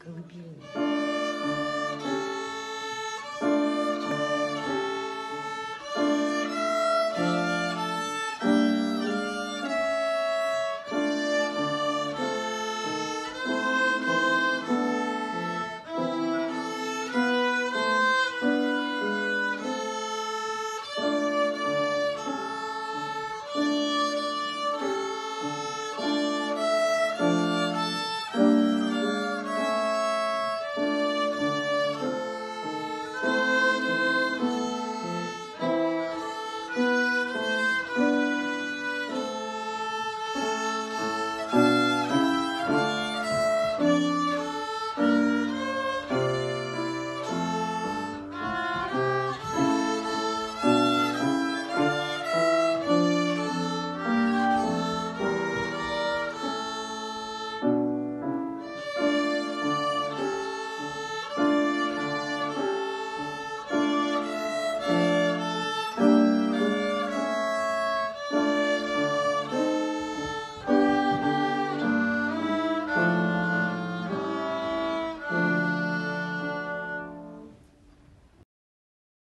隔壁。